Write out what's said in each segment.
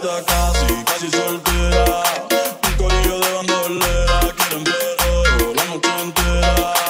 está casi, casi soltera. Un corillo de bandolera, quieren ver oro, la noche entera.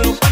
Hello.